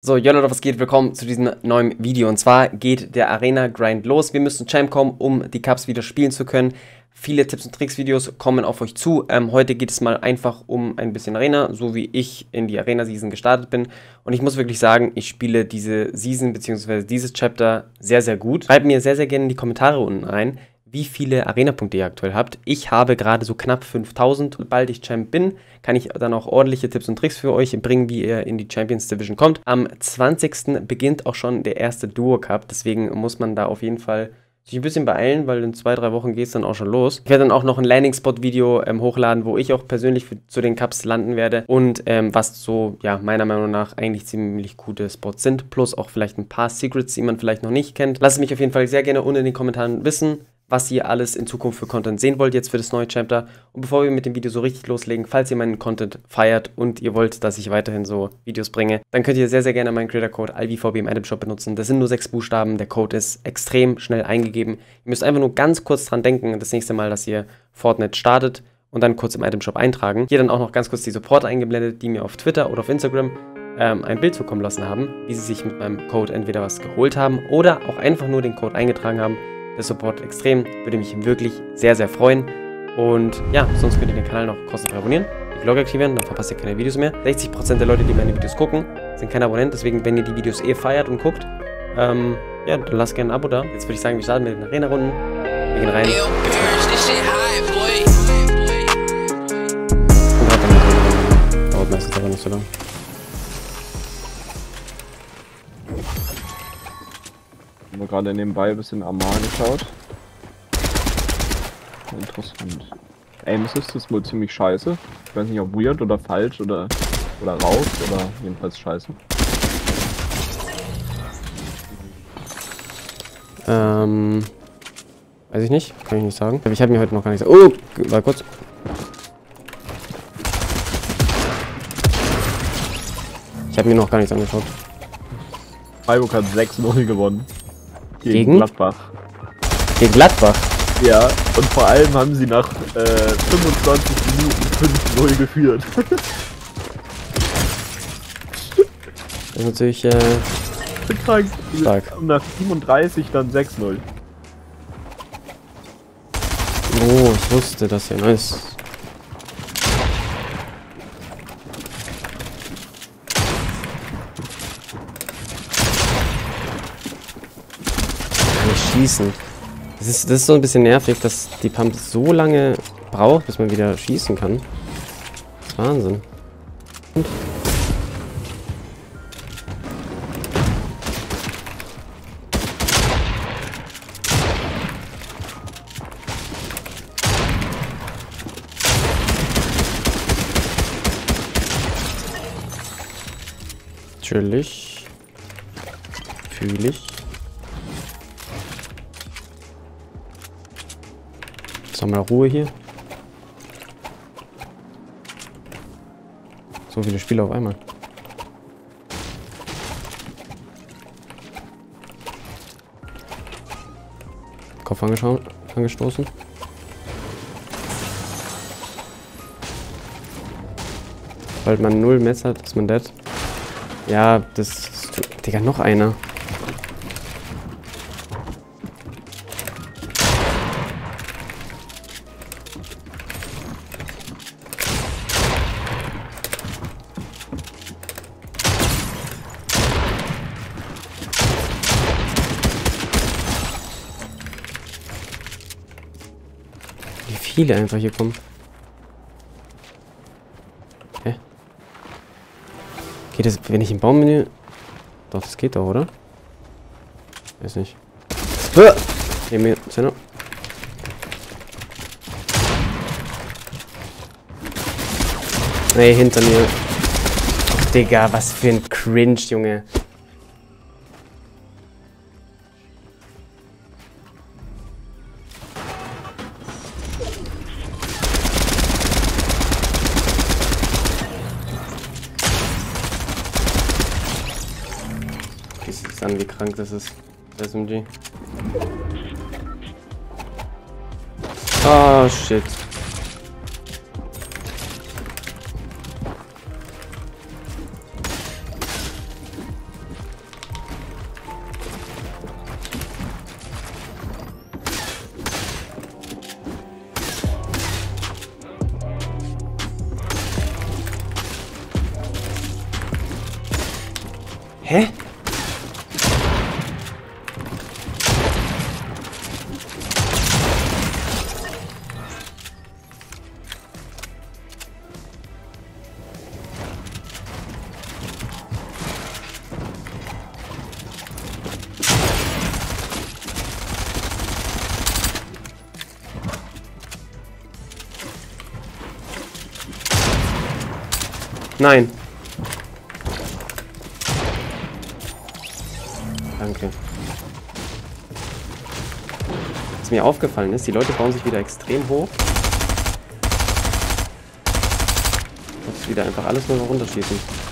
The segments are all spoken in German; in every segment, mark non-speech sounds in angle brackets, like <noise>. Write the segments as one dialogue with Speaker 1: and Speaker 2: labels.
Speaker 1: So, yo Leute, was geht? Willkommen zu diesem neuen Video. Und zwar geht der Arena-Grind los. Wir müssen Champ kommen, um die Cups wieder spielen zu können. Viele Tipps und Tricks-Videos kommen auf euch zu. Ähm, heute geht es mal einfach um ein bisschen Arena, so wie ich in die Arena-Season gestartet bin. Und ich muss wirklich sagen, ich spiele diese Season bzw. dieses Chapter sehr, sehr gut. Schreibt mir sehr, sehr gerne in die Kommentare unten rein, wie viele Arena-Punkte ihr aktuell habt. Ich habe gerade so knapp 5000. Sobald ich Champ bin, kann ich dann auch ordentliche Tipps und Tricks für euch bringen, wie ihr in die Champions Division kommt. Am 20. beginnt auch schon der erste Duo Cup, deswegen muss man da auf jeden Fall sich ein bisschen beeilen, weil in zwei, drei Wochen geht es dann auch schon los. Ich werde dann auch noch ein Landing-Spot-Video ähm, hochladen, wo ich auch persönlich für, zu den Cups landen werde und ähm, was so, ja, meiner Meinung nach eigentlich ziemlich gute Spots sind, plus auch vielleicht ein paar Secrets, die man vielleicht noch nicht kennt. Lasst mich auf jeden Fall sehr gerne unten in den Kommentaren wissen was ihr alles in Zukunft für Content sehen wollt jetzt für das neue Chapter. Und bevor wir mit dem Video so richtig loslegen, falls ihr meinen Content feiert und ihr wollt, dass ich weiterhin so Videos bringe, dann könnt ihr sehr, sehr gerne meinen Creator-Code ALVVB im Item Shop benutzen. Das sind nur sechs Buchstaben, der Code ist extrem schnell eingegeben. Ihr müsst einfach nur ganz kurz dran denken, das nächste Mal, dass ihr Fortnite startet und dann kurz im Item Shop eintragen. Hier dann auch noch ganz kurz die Supporter eingeblendet, die mir auf Twitter oder auf Instagram ähm, ein Bild zukommen lassen haben, wie sie sich mit meinem Code entweder was geholt haben oder auch einfach nur den Code eingetragen haben der Support extrem. Würde mich wirklich sehr, sehr freuen. Und ja, sonst könnt ihr den Kanal noch kostenfrei abonnieren, die Glocke aktivieren, dann verpasst ihr keine Videos mehr. 60% der Leute, die meine Videos gucken, sind keine Abonnenten. Deswegen, wenn ihr die Videos eh feiert und guckt, ähm, ja, dann lasst gerne ein Abo da. Jetzt würde ich sagen, wir starten mit den Arena-Runden. Wir gehen rein. Dauert meistens aber nicht so lange.
Speaker 2: Haben wir gerade nebenbei ein bisschen Amar geschaut. Interessant. Aim Assist ist wohl ziemlich scheiße. Ich weiß nicht, ob weird oder falsch oder, oder raus oder jedenfalls scheiße.
Speaker 1: Ähm. Weiß ich nicht. Kann ich nicht sagen. Ich habe mir heute noch gar nicht gesagt. Oh, war kurz. Ich habe mir noch gar nichts angeschaut.
Speaker 2: Freiburg hat 6-0 gewonnen.
Speaker 1: Gegen, gegen
Speaker 2: Gladbach.
Speaker 1: Gegen Gladbach?
Speaker 2: Ja, und vor allem haben sie nach äh, 25 Minuten 5-0 geführt. <laughs>
Speaker 1: das ist natürlich äh.
Speaker 2: Stark. Und nach 37 dann 6-0.
Speaker 1: Oh, ich wusste das ja. Nice. Schießen. Das ist, das ist so ein bisschen nervig, dass die Pump so lange braucht, bis man wieder schießen kann. Wahnsinn. Und Natürlich. Fühle ich. Jetzt haben wir Ruhe hier. So viele Spiele auf einmal. Kopf angestoßen. Sobald man null Messer hat, ist man dead. Ja, das... Digga, noch einer. Viele einfach hier kommen. Hä? Geht das, wenn ich im Baummenü... Doch, das geht doch, oder? Weiß nicht. Neben mir. Nee, hinter mir. Ach, Digga, was für ein Cringe, Junge. Krank das ist. SMG. Oh shit. Nein. Danke. Was mir aufgefallen ist, die Leute bauen sich wieder extrem hoch. Und wieder einfach alles nur noch runterschießen.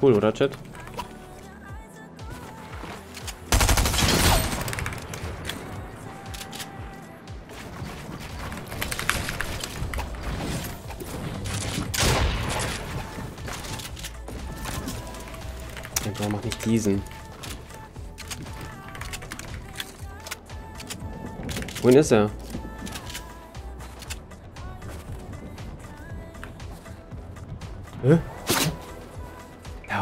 Speaker 1: Cool, oder Chat? Warum mach nicht diesen? Wohin ist er? Hä?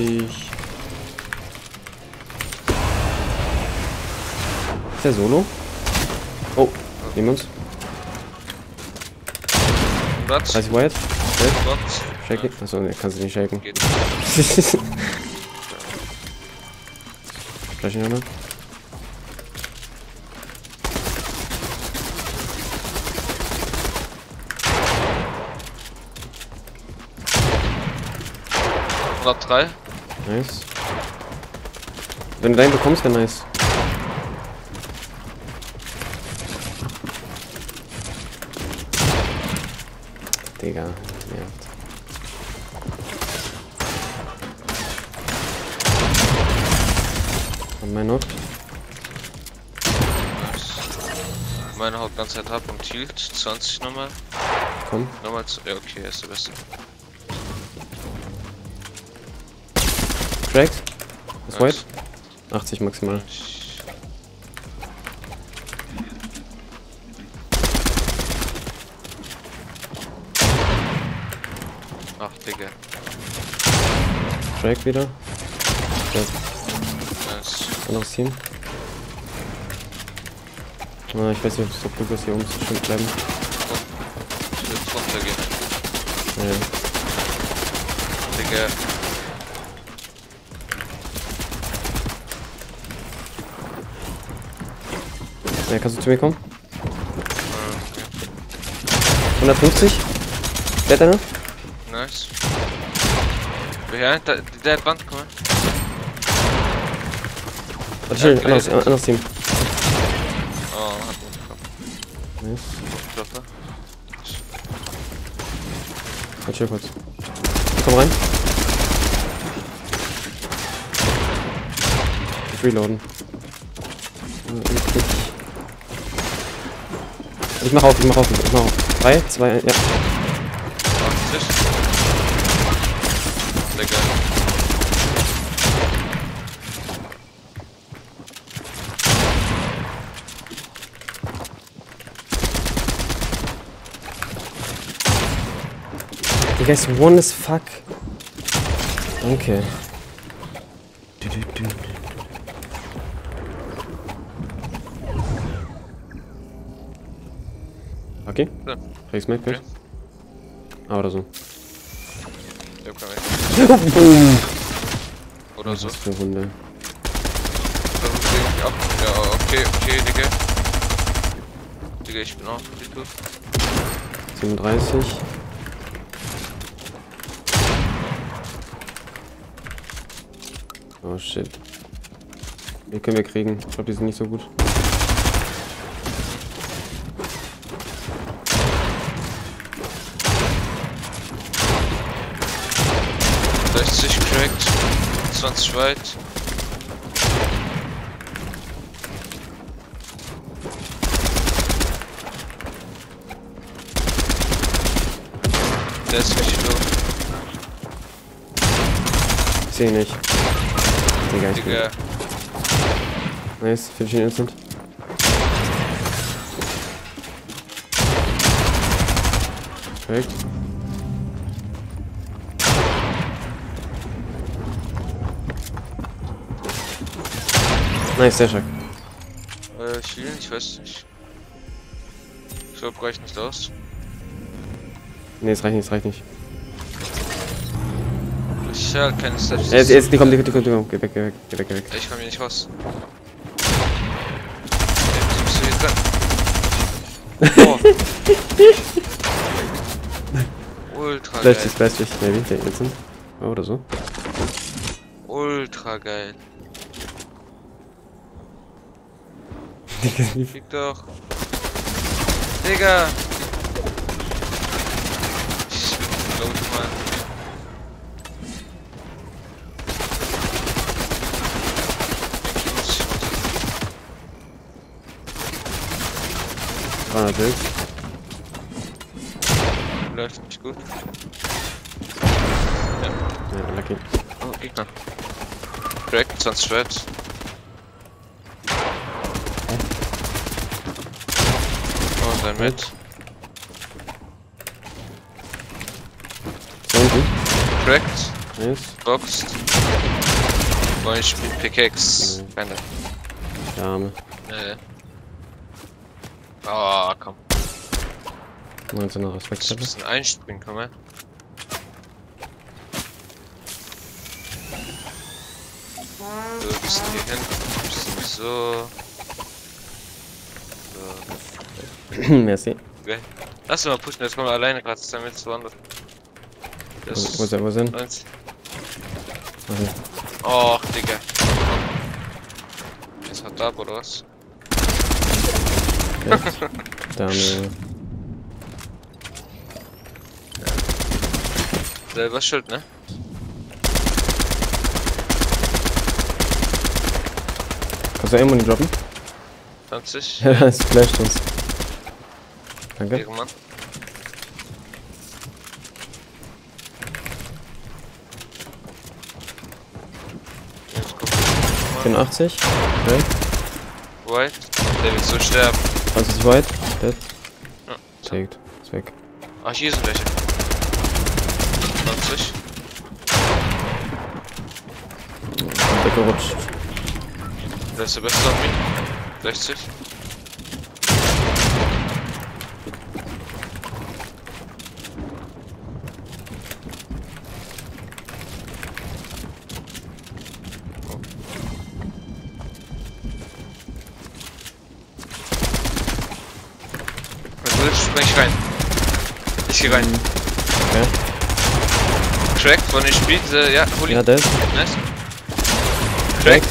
Speaker 1: richtig. Ist der Solo? Oh, nehmen uns.
Speaker 3: Was?
Speaker 1: Nice Wyatt.
Speaker 3: Shake.
Speaker 1: Shake it. Achso, ne, kannst du nicht shaken.
Speaker 3: Geht.
Speaker 1: nicht <laughs>
Speaker 3: noch. 103.
Speaker 1: Nice. Wenn du deinen bekommst, dann nice. Digga, nervt. Und mein Not?
Speaker 3: Nice. Meine haut ganz hart ab und hielt 20 nochmal.
Speaker 1: Komm.
Speaker 3: Nochmal zu. Ja, okay, ist der beste.
Speaker 1: Cracked. Ist
Speaker 3: Nice.
Speaker 1: white. 80 maximal.
Speaker 3: Ach, Digga.
Speaker 1: Crack wieder. Ja,
Speaker 3: Nice.
Speaker 1: anderes Team. Ah, ich weiß nicht, ob es so gut ist, hier oben zu schön bleiben.
Speaker 3: Ich will runtergehen.
Speaker 1: Ja.
Speaker 3: Digga.
Speaker 1: Ja, kannst du zu mir kommen?
Speaker 3: Ah, okay.
Speaker 1: 150? Blätter noch?
Speaker 3: Nice. Ja, da, der hat Wand, guck mal.
Speaker 1: Warte,
Speaker 3: Ja,
Speaker 1: anderes, anderes Team.
Speaker 3: Oh, hat Wand bekommen.
Speaker 1: Nice.
Speaker 3: Klopfer.
Speaker 1: Warte, chill kurz. Komm rein. Ich reloaden. Ich- ich- Ich mach auf, ich mach auf, ich mach auf. 3, 2, ja.
Speaker 3: 80. Digga.
Speaker 1: Digga, ist one as fuck. Danke. Du, Okay.
Speaker 3: Ja.
Speaker 1: Rechts mit,
Speaker 3: Okay.
Speaker 1: Ah, oder so.
Speaker 3: Ich hab keinen Weg. Oder so.
Speaker 1: Was für Runde.
Speaker 3: Ja, okay, okay, Digga. Digga, ich bin auch nicht tot.
Speaker 1: 37. Oh shit. Die können wir kriegen. Ich glaube, die sind nicht so gut.
Speaker 3: Sechzig cracked. 20 weit. Der ist richtig low.
Speaker 1: Ich sehe ihn nicht. Digga, ich.
Speaker 3: Digga.
Speaker 1: Nice, finish ihn instant. Perfekt. Nice, sehr stark.
Speaker 3: Äh, Schielen, ich weiß nicht. Ich glaube, reicht nicht aus.
Speaker 1: Ne, es reicht nicht, es reicht nicht.
Speaker 3: Ich halt keine Steps.
Speaker 1: Jetzt, jetzt, die kommen, die, die kommen, die kommen. Geh weg, geh weg, geh weg, geh weg.
Speaker 3: Ich komm hier nicht raus. Jetzt bist du hier dran. Oh. Ultra
Speaker 1: Flash
Speaker 3: geil.
Speaker 1: dich, flash dich. Maybe, der instant. Oh, oder so.
Speaker 3: Ultra geil. Flieg doch. Digga! Ich glaub ich mal. Ich muss ich muss-
Speaker 1: 300 Bild.
Speaker 3: Läuft nicht gut.
Speaker 1: Ja, lucky.
Speaker 3: Oh, Gegner. Cracked, 20 Schwert. Mit.
Speaker 1: 20.
Speaker 3: Cracked,
Speaker 1: Nice.
Speaker 3: boxed. Und ich spiel Pickaxe.
Speaker 1: Mhm.
Speaker 3: Keine.
Speaker 1: Der Arme.
Speaker 3: Äh. Oh, komm.
Speaker 1: 19er
Speaker 3: Ich
Speaker 1: Respekt.
Speaker 3: ein bisschen einspringen, komm her. So, ein bisschen hier hin. Ein bisschen so. So. <clears throat>
Speaker 1: Merci.
Speaker 3: Okay. Lass ihn mal pushen, jetzt kommen wir alleine gerade zusammen mit zu anderen.
Speaker 1: Wo,
Speaker 3: Das
Speaker 1: wo ist er, wo ist er?
Speaker 3: Och, Digga. Ist hat ab oder was? <laughs>
Speaker 1: Der Arme.
Speaker 3: Selber schuld, ne?
Speaker 1: Kannst du Aimoni droppen?
Speaker 3: 20. <laughs>
Speaker 1: Ja, es flasht uns. Danke.
Speaker 3: Ehrenmann. Jetzt kommt mal.
Speaker 1: 84. Okay.
Speaker 3: White. Der wird so sterben.
Speaker 1: 20 weit. Dead.
Speaker 3: Ja.
Speaker 1: Saved. Ist weg.
Speaker 3: Ach, hier sind welche. 20.
Speaker 1: Weggerutscht.
Speaker 3: Der ist der beste auf mich. 60. Willst, spring ich rein. Ich geh rein.
Speaker 1: Okay.
Speaker 3: Crack von den Spiel, ja, hol ihn.
Speaker 1: Ja, dead.
Speaker 3: Nice. Crack.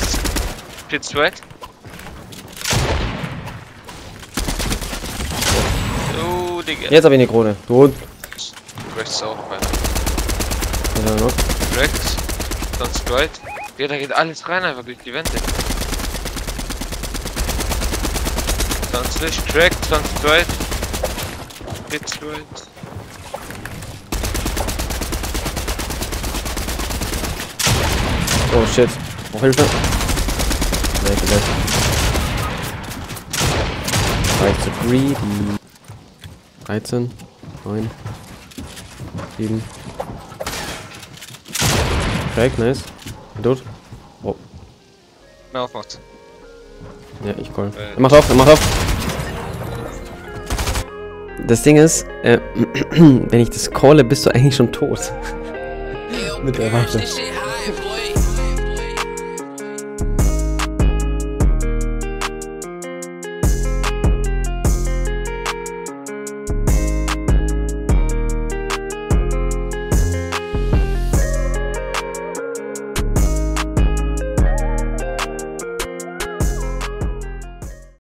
Speaker 3: Pit Sweat. Oh, Digga.
Speaker 1: Jetzt hab ich eine Krone. Du Hund.
Speaker 3: Rechts auch, Alter.
Speaker 1: Ja, noch.
Speaker 3: Rechts. Sonst right. Ja, da geht alles rein einfach durch die Wände. 20, Crack, 20 right. Pit right.
Speaker 1: Oh shit. Brauch Hilfe. Nee, gesetzt. War ich zu greedy. 13. 9. 7. Crack, nice. Tot. Oh.
Speaker 3: Na, aufmacht.
Speaker 1: Ja, ich call.
Speaker 3: Äh.
Speaker 1: Er macht auf, er macht auf. Das Ding ist, äh, <clears throat> wenn ich das calle, bist du eigentlich schon tot. <laughs> Mit der Waffe.